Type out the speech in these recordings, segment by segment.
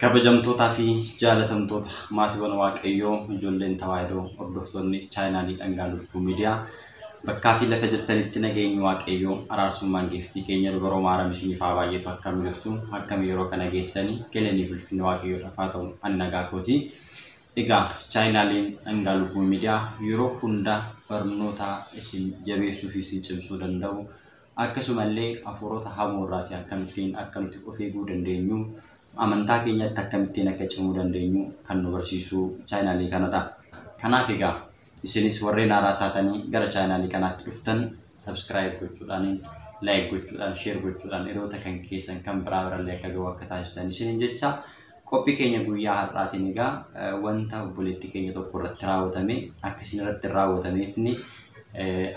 Kabajamtootaa fi jaalatamtoota maatiiwwan Waaqayyoo ijoolleen tawaahidoo hordoftoonni chaayinaalii dhangaa lubbuu miidiyaa bakkaa fi lafa jirtanitti nageenyi Waaqayyoo araarsummaan geeftii keenya dubaroo maaram isiniif haa baay'eetu akkam jirtu akkam yeroo kana geessanii galanii bulfinni Waaqayyoo dhafaa ta'u ani nagaa kooti. Egaa chaayinaaliin dhangaa lubbuu miidiyaa yeroo hundaa barnoota isin jabeessuu fi isin cimsuu danda'u akkasumallee hafuurota hamoo irraatii akkamittiin akka nuti of eeguu dandeenyu amantaa keenyatti akkamittiin akka cimuu dandeenyu kan nu barsiisu chaayinaalii kanadha. Kanaaf egaa isinis warreen haaraa taatanii gara chaayinaalii kanaatti dhuftan sabskiraayib gochuudhaan laayik gochuudhaan sheer gochuudhaan hiriyoota kan keessan kan biraa birallee akka gahu akka taasisan isiniin jecha qophii keenya guyyaa har'aatiin egaa wanta obboleetti keenya tokko irratti raawwatame akka isin irratti raawwatameefni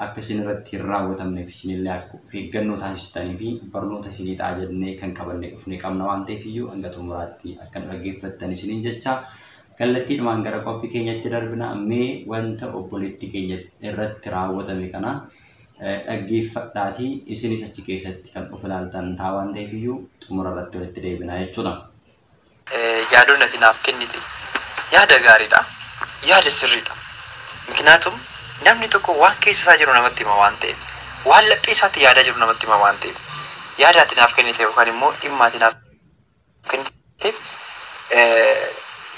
akka isin irratti hin raawwatamneef isinillee of eeggannoo taasistanii fi barnoota isinii ta'a jennee kan qabannee dhufne qabna waan ta'eef iyyuu hanga xumuraatti akka dhaggeeffattan isiniin jecha kallattiidhumaan gara qophii keenyatti darbina mee wanta obboleetti keenya irratti raawwatame kana dhaggeeffadhaatii isinis achi keessatti kan of ilaaltan ta'a waan ta'eef iyyuu xumura irratti walitti deebina jechuudha. Yaadonni ati naaf kennite yaada gaariidha yaada sirriidha miknaatum namni tokko waan keessa isaa jiru namatti hima waan ta'eef waan laphee isaatti yaadaa jiru namatti hima waan ta'eef yaada ati naaf kennite yookaan immoo dhimma ati naaf kenniteef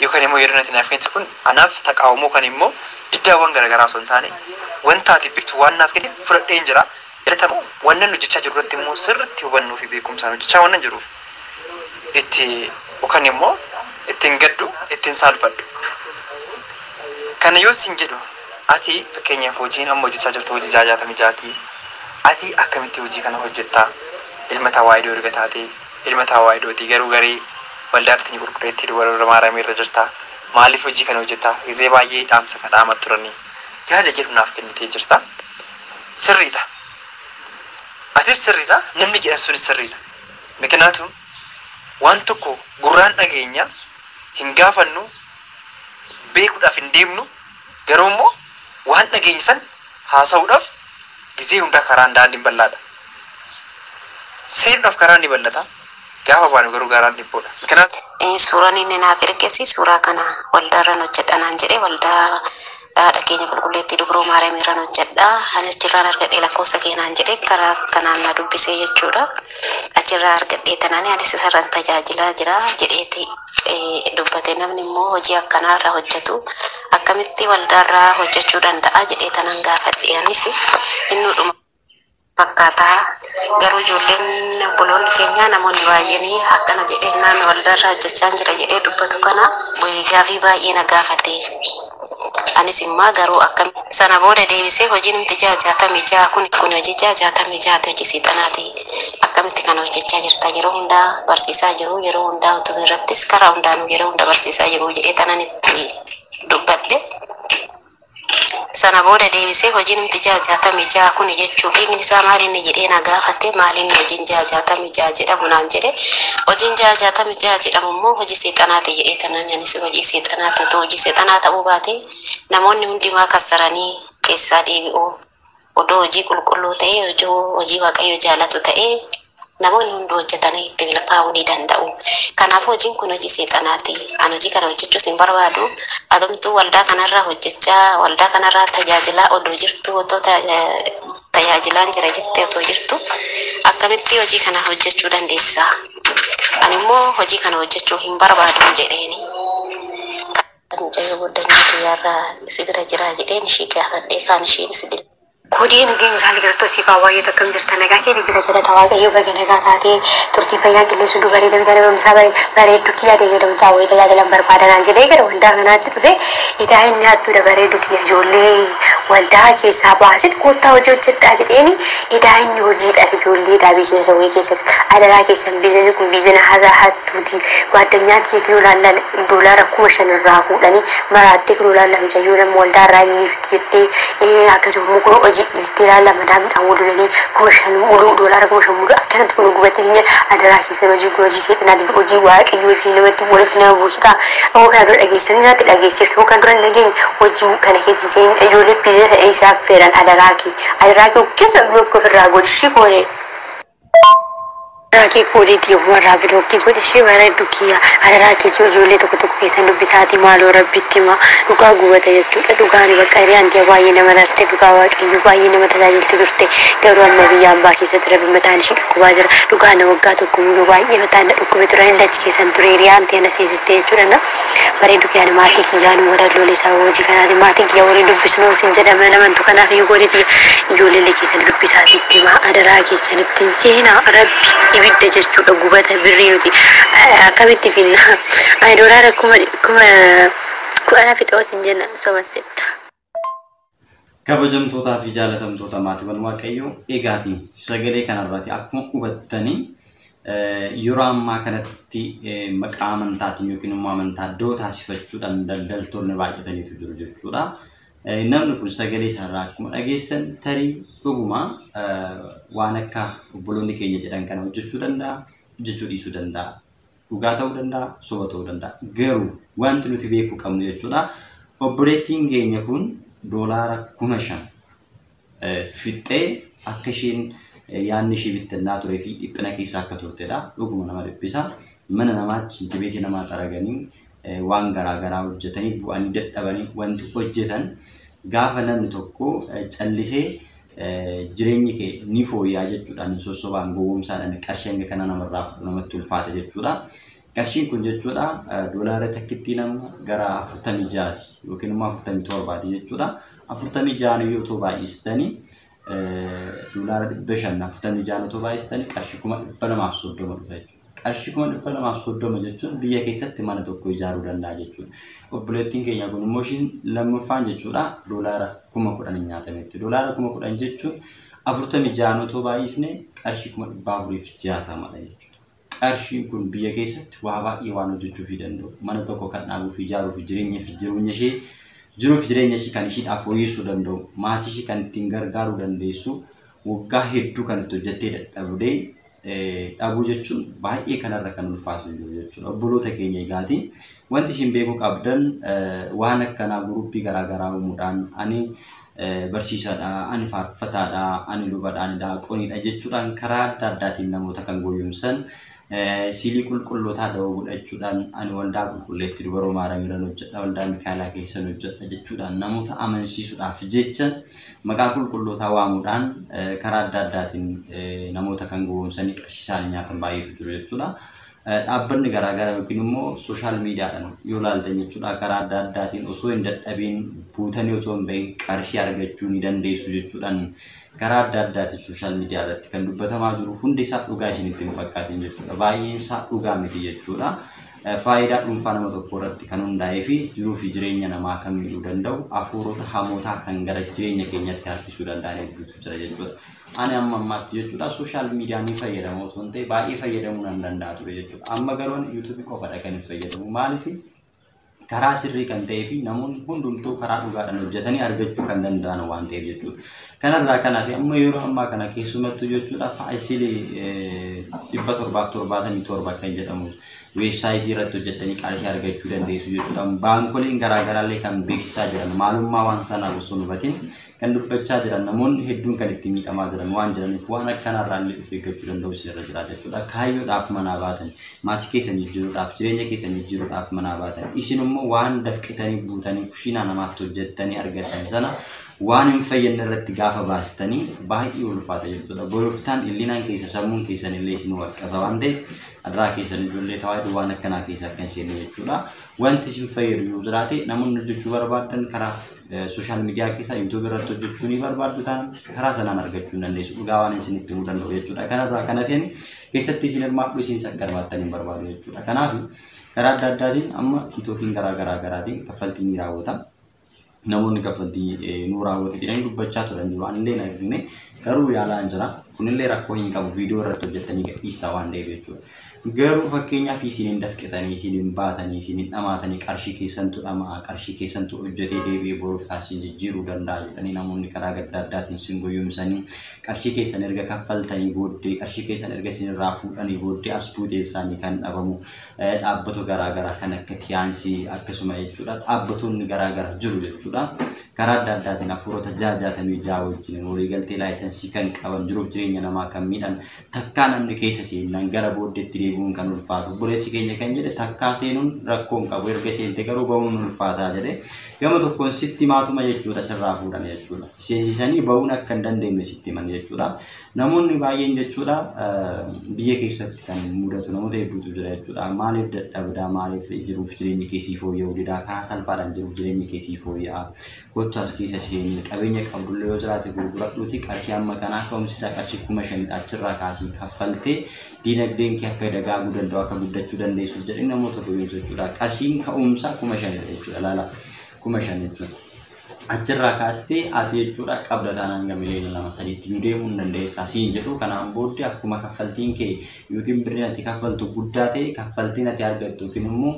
yookaan immoo yeroon ati naaf kennite kun anaaf taqaawamuu kan immoo diddaawwan garaagaraa osoo hin taane wanta ati beektu waan naaf kennite fudhadheen jira jedhatamu wannan hojjechaa jiru irratti immoo sirriitti hubannuu fi beekumsaan hojjechaa waan jiruuf itti yookaan immoo ittiin gaddu ittiin saalfadhu. Kana yoo sin jedhu ati fakkeenyaaf hojiin amma hojjechaa jirtu hojii jaajaatami jaatii ati akkamitti hojii kana hojjettaa ilma tawaayidoo erga taatee ilma tawaayidooti garuu garee waldaa artanii qulqulleettii dubara maaramii irra jirta maaliif hojii kana hojjettaa gizee baay'ee dhaamsa kan dhaamat turanii yaada jedhu naaf kennitee jirta sirriidha. Atis sirriidha namni jedhan sunis sirriidha. Miknaatum waan tokko gurraan dhageenya hin gaafannu beekuudhaaf hin deemnu garuu immoo waan dhageenye san haasa'uudhaaf gizee hundaa karaan daandiin bal'aadha. Seenuudhaaf karaan ni bal'ata gaafa baanu garuu karaan dhiphoodha. Kanaaf Suuraan inni naaf ergesi suuraa kana waldaarran hojjedhanaan jedhee waldaa dhageenya qulqulleettii dubroo maariyaam irraan hojjedha. Anis jirraan argadhee lakkoofsa keenaan jedhee karaa kanaan na dubbisee jechuudha. Achirraa argadhee tanaan anis isarraan tajaajilaa jira jedheeti dubbate namni immoo hojii akkanaa irraa hojjetu akkamitti waldaarraa hojjechuu danda'a jedhee tanan gaafadhe anis innudhuma fakkaataa garuu ijoolleen obboloonni keenya namoonni baay'een akkana jedhee naan waldaarraa hojjechaa jira jedhee dubbatu kana gaafii baay'ee na gaafate. Anis immoo garuu akkam sana booda deebisee hojiin nuti jaajaatamii jaa kun kun hojii jaajaatamii jaate hojii siixanaati. Akkamitti kana hojjechaa jirta yeroo hundaa barsiisaa jiru yeroo hundaa utubuu irrattis karaa hundaanuu yeroo hunda barsiisaa jiru jedhee tanan itti dubbadhe. Sana booda deebisee hojiin nuti jaajaatamii jaa kun jechuun hiikni isaa maali inni jedhee na gaafate maaliin hojiin jaajaatamii jaa jedhamu naan jedhe hojiin jaajaatamii jaa jedhamu immoo hojii seexanaati jedhee tanan anis hojii seexanaati otoo hojii seexanaa ta'uu baate namoonni hundumaa kassaranii keessaa deebi'u odoo hojii qulqulluu ta'ee hojii waaqayyo jaalatu ta'ee namoonni hundi hojjetanii itti milkaa'uu ni danda'u. Kanaafuu hojiin kun hojii seexanaati. An hojii kana hojjechuus hin barbaadu. Atumtuu waldaa kanarraa hojjechaa waldaa kanarraa tajaajilaa odoo jirtu otoo tajaajilaan jira jettee otoo jirtu akkamitti hojii kana hojjechuu dandeessa? Ani immoo hojii kana hojjechuu hin barbaadu jedheeni. Mucayyoo guddannaa xiyyaarraa si bira jira jedheen ishii gaafadhee kaan ishiinis dila. Kodii nageenya isaanii kiristoosii fa'aa baay'eetu akkam jirta nagaa keessa jira jedhata waaqayyo baga nagaa taatee turtii fayyaa qilleensuu dubaree damee gara barumsaa bareedduu kiyyaa damichaa wayii tajaajilan barbaadanaan jedhee gara waldaa kanaatti dhufe idaa inni hattuudha bareedduu kiyya ijoollee waldaa keessaa baasit koottaa hojii hojjedhaa jedheeni idaa inni hojiidhaaf ijoollee daa biizinasa wayii keessatti adaraa keessan biizinni kun biizina hasaa hattuuti gaaddanyaan kiyya kiloo laallan doolaara kuma shanirraa fuudhanii maraattee kiloo laallan mucayyoo nama waldaa irraa liifti jettee akkasuma mukuroo hojii itti ilaalla madaamiidhaan walolanii kuma shan muluu doolaara kuma shan muluu akkanatti kun gubatti isin jedha adaraa keessan hojii kun hojii seexanaati hojii waaqayyo hojii namatti walitti nama buusudha ammoo kana dura dhageessanii naatti dhageessiftu ammoo kana dura hin dhageenye hojii kana keessa seenin ijoollee biizinasa isaaf fedhan adaraa kee adaraa kee keessa blokki ofirraa godhi shikoone. Raakii koodiitti yommuu irraa bilookii godhe ishee bareeddu kiyya adaraa keessa ijoollee tokko tokko keessan dubbisaatii maaloo rabbitti hima dhugaa gubata jechuudha dhugaan bakka hiriyaantii baay'ee nama rarte dhugaa waaqayyo baay'ee nama tajaajilti turte garuu amma biyya ambaa keessatti rabbi mataan ishee dhukkubaa jira dhugaa na waggaa tokko muluu baay'ee mataan na dhukkube turan inni achi keessan ture hiriyaantii ana seesiste jechuudha na bareeddu kiyyaan maatii kiyyaan wadalloolee isaa hojii kanaati maatii kiyya waliin dubbisnoo isin jedhama namantu kanaaf godheti ijoollee keessan dubbisaatiitti hima adaraa keessanitti seenaa rabbi ibidda jechuudha gubata birrii nuti akkamitti finna doolaara kuma kuma kudhana fixee osin jenna soban setta. kabajamtootaa fi jaalatamtoota maatiiwwan waaqayyoo egaati sagalee kanarratti akkuma hubattanii yeroo ammaa kanatti maqaa amantaatiin yookiin immoo amantaa iddoo taasifachuudhaan daldaltoonni baay'ataniitu jiru jechuudha. Namni kun sagalee isaarraa akkuma dhageessan tarii dhuguma waan akka obboloonni keenya jedhan kana hojjechuu danda'a, hojjechuu dhiisuu danda'a. Dhugaa ta'uu danda'a, soba ta'uu danda'a. Garuu wanti nuti beekuu qabnu jechuudha. Obboleettiin keenya kun doolaara kuma shan fixxee akka isheen yaadni ishee bittannaa turee fi dhiphina keessa akka turtedha. Dhuguma nama dhiphisa. Mana namaatti dibeetii namaa xaraganii waan garaagaraa hojjetanii bu'anii dadhabanii wanti hojjetan gaafa namni tokko callisee jireenyi kee ni fooyya'aa jechuudhaan sossobaan gowwoomsaadhaan qarshii hanga kana namarraa namatti ulfaata jechuudha. Qarshiin kun jechuudha doolaara takkittii nama gara afurtamii jaati yookiin immoo afurtamii torbaati jechuudha. Afurtamii jaan yoo baay'istanii doolaara dhibba shan afurtamii jaan otoo baay'istanii qarshii kuma dhibba lamaaf soddoma dhufa jechuudha. Qarshii dhibba lamaaf soddoma jechuun biyya keessatti mana tokko ijaaruu danda'a jechuudha. Obboleettiin keenya kun immoo ishiin lammaffaan jechuudha doolaara kuma kudhan hin nyaatametti. Doolaara kuma kudhan jechuun afurtamii ja'an otoo baay'isne qarshii kuma dhibba afuriif jaatamadha jechuudha. Qarshiin kun biyya keessatti waa baay'ee waan hojjechuu fi danda'u. Mana tokko kan dhaabuu fi ijaaruu fi jireenya fi jireenya ishee jiruu fi jireenya ishee kan ishiidhaaf fooyyessuu danda'u. Maatii ishee kan ittiin gargaaruu dandeessu waggaa hedduu kan itti hojjettee dadhabdee dhabuu jechuun baay'ee kanarra kan ulfaatu jiru jechuudha. Obboloota keenya egaati. Wanti isin beekuu qabdan waan akkanaa guruppii garaagaraa uumuudhaan ani barsiisaadha, ani faarfataadha, ani lubadha, ani daaqoniidha jechuudhaan karaa adda addaatiin namoota kan goyyoomsan siilii qulqullootaa da'oo godhachuudhaan ani waldaa qulqulleetti dubaroo maaramiidhaan hojjedha, waldaa Mikaayilaa keessan hojjedha jechuudhaan namoota amansiisuudhaaf jecha maqaa qulqullootaa waamuudhaan karaa adda addaatiin namoota kan gowwoomsanii qarshii isaanii nyaatan baay'eetu jiru jechuudha. Dhaabbanni garaagaraa yookiin immoo sooshaal miidiyaadhaan yoo ilaaltan jechuudha karaa adda addaatiin osoo hin dadhabiin buutanii osoo hin bahin qarshii argachuu ni dandeessu jechuudhaan karaa adda addaatiin sooshaal miidiyaa irratti kan dubbatamaa jiru hundi isaa dhugaa isinitti hin fakkaatin jechuudha. Baay'een isaa dhugaa miti jechuudha. Faayidaa dhuunfaa nama tokko irratti kan hundaa'ee fi jiruu fi jireenya namaa kan miidhuu danda'u hafuurota hamootaa kan gara jireenya keenyatti harkisuu danda'an hedduutu jira jechuudha. Ani amma ammaatti jechuudha sooshaal miidiyaa ni fayyadamu osoo hin ta'e baay'ee fayyadamuu nan danda'a ture jechuudha. Amma garuu yuutuubii qofadha kan hin fayyadamu. Maaliif karaa sirrii kan ta'ee fi namoonni hundumtuu karaa dhugaadhaan hojjetanii argachuu kan danda'an waan ta'eef jechuudha. Kanarraa kanaaf amma yeroo ammaa kana keessumattuu jechuudha faayisilii dhibba torbaaf torbaatamii torba kan jedhamu jechuudha. Baankoleen garaagaraallee kan beeksisaa jiran maalummaa waan sanaa osoo hin hubatin kan dubbachaa jiran namoonni hedduun kan itti miidhamaa jiran waan jiraniif waan akkanarraa illee of eeggachuu danda'u isinirra jira jechuudha. Kaayyoodhaaf manaa baatan maatii keessan jijjiiruudhaaf jireenya keessan jijjiiruudhaaf manaa baatan isin immoo waan dafqitanii buutanii kushiinaa namaatti hojjettanii argatan sana waan hin fayyadne irratti gaafa baastanii baay'ee ulfaata jechuudha. Gooftaan illinaan keessa sammuun keessan illee isin waqqasa waan ta'eef adraa keessan ijoollee tawaayiduu waan akkanaa keessa akka hin seenne jechuudha. Wanti isin fayyadu yoo jiraate namoonni hojjechuu barbaadan karaa sooshaal miidiyaa keessaa yuutuubii irratti hojjechuu ni barbaaddu taana karaa sanaan argachuu hin dandeessu dhugaa waan isin itti himuu danda'u jechuudha. Kanarraa kan hafeen keessatti isin hirmaadhu isin akka hirmaattan hin barbaadu jechuudha. Kanaaf karaa adda addaatiin amma tiitookiin garaa garaa garaatiin kaffaltii ni raawwata. namoonni kaffaltii nuu raawwate jedhanii dubbachaa turan jiru. Ani illee argine garuu yaalaa hin jira. kunillee rakkoo hin qabu viidiyoo irratti hojjettanii gadhiistaa waan ta'eef jechuudha. Garuu fakkeenyaaf isiniin dafqitanii isiniin baatanii isiniin dhamaatanii qarshii keessantu dhamaa qarshii keessantu hojjetee deebi'ee boruuf taasisin jijjiiruu danda'a jedhanii namoonni karaa adda addaatiin sin goyyomsanii qarshii keessan erga kaffaltanii booddee qarshii keessan erga isinirraa fuudhanii booddee as buuteessaanii kan dhabamu dhaabbata garaagaraa kan akka tiyaansii akkasuma jechuudha dhaabbatoonni garaagaraa jiru jechuudha. Karaa adda addaatiin hafuurota jaajatamii jaa wajjin waliigaltee laayisensii kan qaban jiruuf jireenya namaa kan miidhan takkaa namni keessa seenan gara booddeetti deebi'uun kan ulfaatu. Obboleessi keenya kan jedhe takkaa seenuun rakkoo hin qabu erga seente garuu bahuun ulfaataa jedhe gama tokkoon sitti maatuma jechuudha sirraa fuudhan jechuudha. Seensisanii bahuun akka hin dandeenye sitti himan jechuudha. Namoonni baay'een jechuudha biyya keessatti kan mudatu namoota hedduutu jira jechuudha. Maaliif dadhabdaa maaliif jiruuf jireenya keessii fooyya'uu didaa karaa salphaadhaan jiruuf jireenya keessii fooyya'aa. Kottu as keessa seenii qabeenya qabdullee yoo jiraate gurguradhuuti qarshii amma kanaa ka'umsisaa qarshii kuma shanidha achirraa kaasii kaffaltee diinagdeen kee akka dagaaguu danda'u akka guddachuu dandeessuuf jedhee namoota goyoomsu jechuudha. Qarshiin ka'umsaa kuma shanidha jechuudha laala kuma shan jechuudha. Achirraa kaastee ati jechuudha qabda taanaan gamilee lama sadiitti yoo deemuu hin dandeessaa siin jedhu kanaan booddee akkuma kaffaltiin kee yookiin birriin ati kaffaltu guddaa ta'e kaffaltiin ati argattu yookiin immoo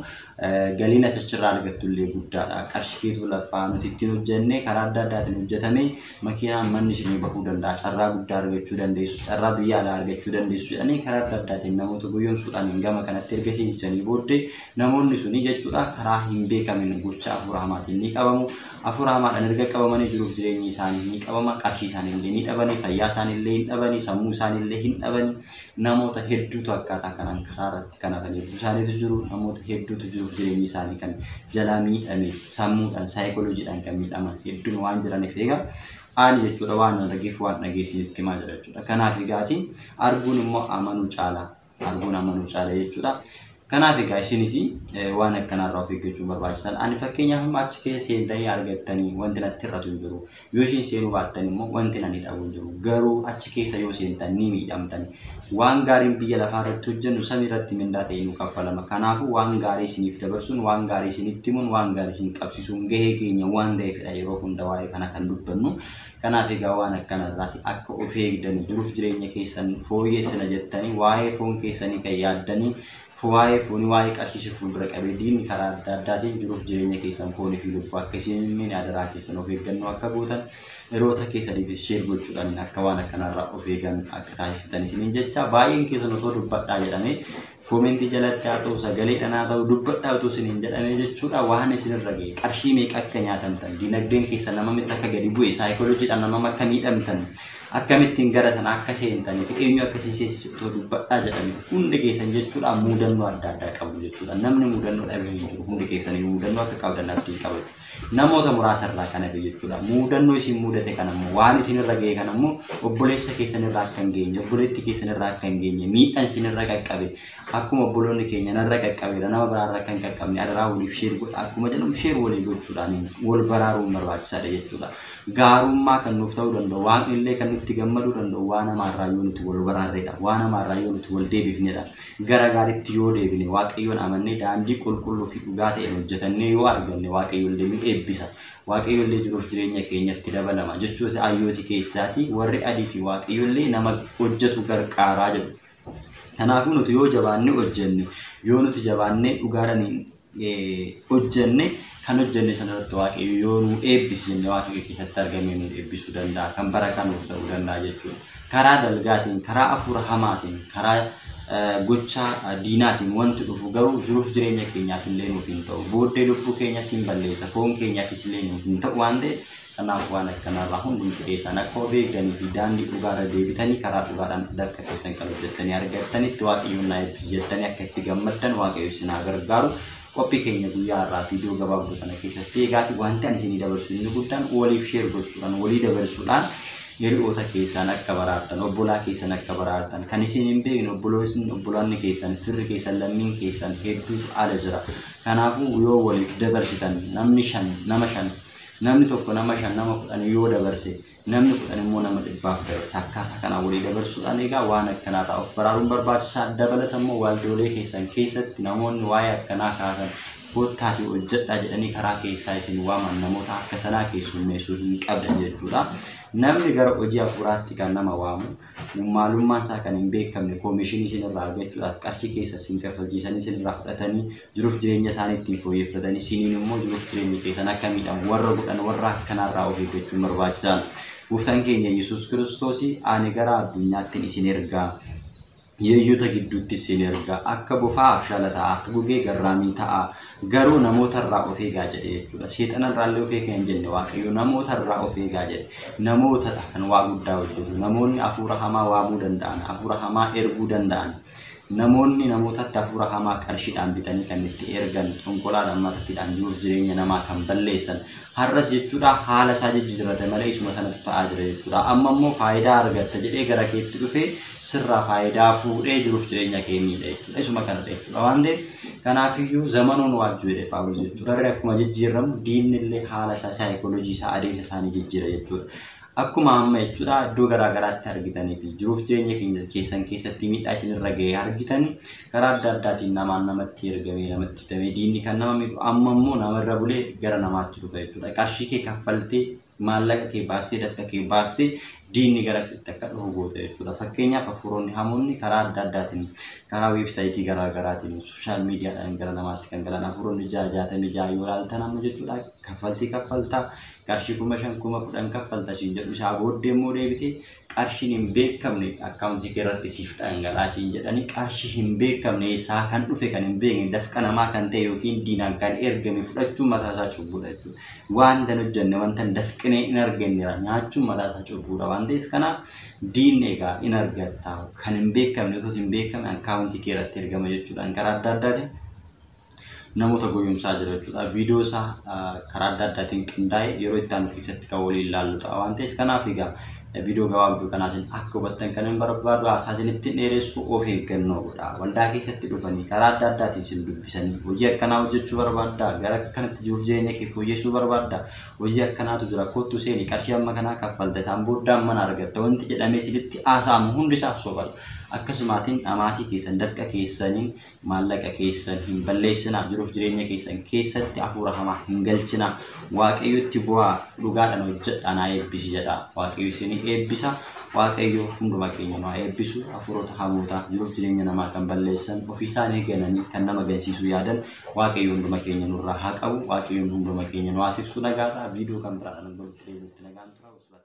galiin ati achirraa argattu illee guddaadha. Qarshii keetu laffaa nuti ittiin hojjennee karaa adda addaatiin hojjetamee makiinaan manni isinii bahuu danda'a. Carraa guddaa argachuu dandeessu, carraa biyya alaa argachuu dandeessu jedhanii karaa adda addaatiin namoota goyoomsuudhaan gama kanatti erga seensisanii booddee namoonni suni jechuudha karaa hin beekamin gocha hafuura hamaatiin ni qabamu. Hafuura hamaadhaan erga qabamanii jiruuf jireenyi isaanii ni qabama. Qarshii isaaniillee ni dhabanii, fayyaa isaaniillee hin dhabanii, sammuu isaaniillee hin dhabanii. Namoota hedduutu akkaataa kanaan karaa irratti kan hafan hedduu isaaniitu jiru. Namoota hedduutu jiruuf jireenyi isaanii kan jalaa miidhame sammuudhaan, saayikolojiidhaan kan miidhaman hedduun waan jiraniif egaa ani jechuudha waan argeef waan dhageessinitti himaa jira jechuudha. Kanaaf egaati arguun immoo amanuu caala. Arguun amanuu caala jechuudha. Kanaaf egaa isinis waan akkanaarraa of eeggachuun barbaachisaadha. Ani fakkeenyaaf achi keessa seentanii argattanii wanti natti hir'atu hin jiru. Yoo isin seenuu baattan immoo wanti nani dhabu hin jiru. Garuu achi keessa yoo seentan ni miidhamtani. Waan gaariin biyya lafaa irratti hojjennu samii irratti mindaa ta'ee nu kaffalama. Kanaafuu waan gaarii isiniif dabarsuun, waan gaarii isinitti himuun, waan gaarii isin qabsiisuun gahee keenya waan ta'eefidha yeroo hunda waa'ee kana kan dubbannu. Kanaaf egaa waan akkanarraati akka of eegdanii jiruuf jireenya keessan fooyyessina jettanii waa'ee foon keessanii kan yaaddanii waa'ee foonii waa'ee qarshii fuuldura qabee diinni karaa adda addaatiin jiruuf jireenya keessan foonii fi lubbuu akka isin hin adaraa keessan of eeggannoo akka gootan yeroota keessaniifis sheer gochuudhaan akka waan akkanarraa of eegan akka taasistan isiniin jecha. Baay'een keessan otoo dubbadhaa jedhamee koomentii jalatti haa ta'u sagaleedhaan haa ta'u dubbadhaa otoo isiniin jedhamee jechuudha. Waan isinirra ga'e qarshii meeqa akka nyaatamtan diinagdeen keessan nama mitti akka gadi bu'e saayikolojiidhaan nama akka miidhamtan akkamittiin gara sana akka seentanii fi eenyu akkasii seensisuu otoo dubbadhaa jedhame hundi keessan jechuudha. Muudannoo adda addaa qabu jechuudha. Namni muudannoo dhabee hin jiru hundi keessanii muudannoo akka qabdan abdii qabatu namoota muraasarraa kan hafe jechuudha muudannoo isin mudate kan ammoo waan isinirra ga'e kan ammoo obboleessa keessanirraa akka hin geenye obboleetti keessanirraa akka hin geenye miidhaan isinirra qaqqabe akkuma obboloonni keenya narra qaqqabeera nama biraarra akka hin qaqqabne adaraa waliif sheer godha akkuma jedhamu sheer walii gochuudhaan wal baraaruun barbaachisaadha jechuudha. gaarummaa kan nuuf ta'uu danda'u waan illee kan nutti gammaduu danda'u waan namaarraa yoo nuti wal baraarreedha waan namaarraa yoo nuti wal deebifnedha gara gaariitti yoo deebine waaqayyoon amannee daandii qulqulluu fi dhugaa ta'e hojjetannee yoo arganne waaqayyo illee nu eebbisa waaqayyo illee jiruuf jireenya keenyatti dabalama jechuudha ayyooti keessaati. Warri adii fi waaqayyo illee nama hojjetu gargaaraa jedhu kanaafuu nuti yoo jabaannee hojjenne yoo nuti jabaannee dhugaadhaan hojjenne kan hojjenne sanarratti waaqayyo yoo nu eebbisi jennee waaqayyo keessatti argamee nu eebbisuu danda'a. Kan bara kanuuf ta'uu danda'a jechuudha. Karaa dalgaatiin, karaa hafuura hamaatiin, karaa gocha diinaatiin wanti dhufu garuu jiruuf jireenya keenyaaf illee nuuf hin ta'u. Booddee lubbuu keenya siin balleessa, foon keenyaafis illee nuuf hin ta'u waan ta'eef kanaaf waan akkanarraa hundi keessan akka of eegganii fi daandii dhugaarra deebitanii karaa dhugaadhaan dakka keessan kan hojjettanii argattanitti waaqayyoon naa eebbisi jettanii akka itti gammaddan waaqayyo isin haa gargaaru. qophii keenya guyyaa irraa viidiyoo gabaabduu kana keessatti eegaati wanti ani isinii dabarsu inni guddaan waliif sheer gochuudhaan walii dabarsuudhaan hiriyoota keessan akka baraartan obbolaa keessan akka baraartan kan isin hin beekne obboloonni obboloonni keessan firri keessan lammiin keessan hedduu ala jira kanaafuu yoo waliif dabarsitan namni shan nama shan namni tokko nama shan nama kudhan yoo dabarse namni kudhan immoo nama dhibbaaf dabarsa akkaataa kanaa walii dabarsuudhaan egaa waan akkanaarraa of baraaruun barbaachisaa dabalata immoo waldoolee keessan keessatti namoonni waa'ee akkanaa kaasan kottaati hojjedha jedhanii karaa keessaa isin waaman namoota akka sanaa keessummeessuu hin qabdan jechuudha. Namni gara hojii hafuuraatti kan nama waamu maalummaan isaa kan hin beekamne koomishinii isinirraa argachuudhaaf qarshii keessa isin kaffalchiisanii isinirraa fudhatanii jiruuf jireenya isaanii ittiin fooyyeffatanii isiniin immoo jiruuf jireenya keessan akka miidhamu warra godhan warra akkanaarraa of eeggachuun barbaachisaadha. Gooftaan keenya Yesuus Kiristoos ani gara addunyaatti isin ergaa yeeyyoota gidduutti isin ergaa akka bofaa shala ta'a akka gugee garraamii ta'a garuu namoota irraa of eegaa jedhe jechuudha. Seexana irraallee of eegaa hin jenne waaqayyo namoota irraa of eegaa jedhe namootadha kan waa guddaa hojjetu. Namoonni hafuura hamaa waamuu danda'an hafuura hamaa erguu danda'an namoonni namootatti hafuura hamaa qarshiidhaan bitanii kan itti ergan konkolaadhaan martiidhaan jiruuf jireenya namaa kan balleessan har'as jechuudha haala isaa jijjiirrate malee isuma sanatti ta'aa jira jechuudha amma immoo faayidaa argatta jedhee gara keetti dhufee sirraa faayidaa fuudhee jiruuf jireenya kee miidha jechuudha isuma kanadha jechuudha waan ta'eef kanaafiyyuu zamanuun waajjuu jedhe paawulos jechuudha barri akkuma jijjiiramu diinni illee haala isaa saayikooloojii isaa adeemsa isaanii jijjiira jechuudha. Akkuma amma jechuudha iddoo garaa garaatti argitanii fi jiruuf jireenya keenya keessan keessatti miidhaa isinirra gahee argitanii karaa adda addaatiin namaan namatti ergamee namatti hidhamee diinni kan nama miidhu amma immoo namarra bulee gara namaatti dhufa jechuudha. Qarshii kee kaffaltee maallaqa kee baastee dafqa kee baastee diinni gara itti akka dhufu goota jechuudha. Fakkeenyaaf hafuuronni hamoonni karaa adda addaatiin karaa weebsaayitii garaa garaatiin sooshaal miidiyaadhaan gara namaatti kan galan hafuuronni ja'a jaatamii ja'a yoo ilaaltan amma jechuudha kaffaltii kaffaltaa qarshii kuma shan kuma kudhan kaffalta siin jedhu isaa booddee immoo deebitee qarshiin hin beekamne akkaawuntii kee irratti siif dhangalaa siin jedhanii qarshii hin beekamne isaa kan dhufe kan hin beekne dafqa namaa kan ta'e yookiin diinaan kan ergame fudhachuun mataa isaa cubbuudha jechuudha. Wanta hin hojjenne wanta dafqinee hin argannera nyaachuun mataa isaa cubbuudha waan ta'eef kanaaf diinni egaa hin argatta kan hin beekamne otoo hin beekamne akkaawuntii kee irratti ergama jechuudhaan karaa adda addaatiin namoota goyumsaa jira jechuudha. Viidiyoo isaa karaa adda addaatiin qindaa'e yeroo itti aanu keessatti kan waliin ilaallu ta'a waan ta'eef kanaaf egaa viidiyoo gabaabduu kanaatiin akka hubattan kan hin barbaadu haasaa isinitti dheeressu of eeggannoo godha. Waldaa keessatti dhufanii karaa adda addaatiin isin dubbisanii hojii akkanaa hojjechuu barbaadda gara kanatti jiruuf jireenya kee fooyyessuu barbaadda hojii akkanaatu jira kottu seeni qarshii amma kanaa kaffalta isaan booddaan mana argatta wanti jedhamee isinitti haasa'amu hundi isaaf sobala. Akkasumaatiin dhamaatii keessan dafqa keessaniin maallaqa keessan hin balleessinaa jiruuf jireenya keessan keessatti hafuura hamaa hin galchinaa. Waaqayyotti bu'aa dhugaadhaan hojjedhaa naa eebbisi jedha. Waaqayyo isinii eebbisa waaqayyo hunduma nu haa eebbisu hafuurota hamootaa jiruuf jireenya namaa kan balleessan ofii isaanii gananii kan nama gansiisuu yaadan waaqayyo hunduma keenya nurraa haa qabu waaqayyo hunduma keenya nu haa tiksu nagaadha viidiyoo kan biraadhaan tura.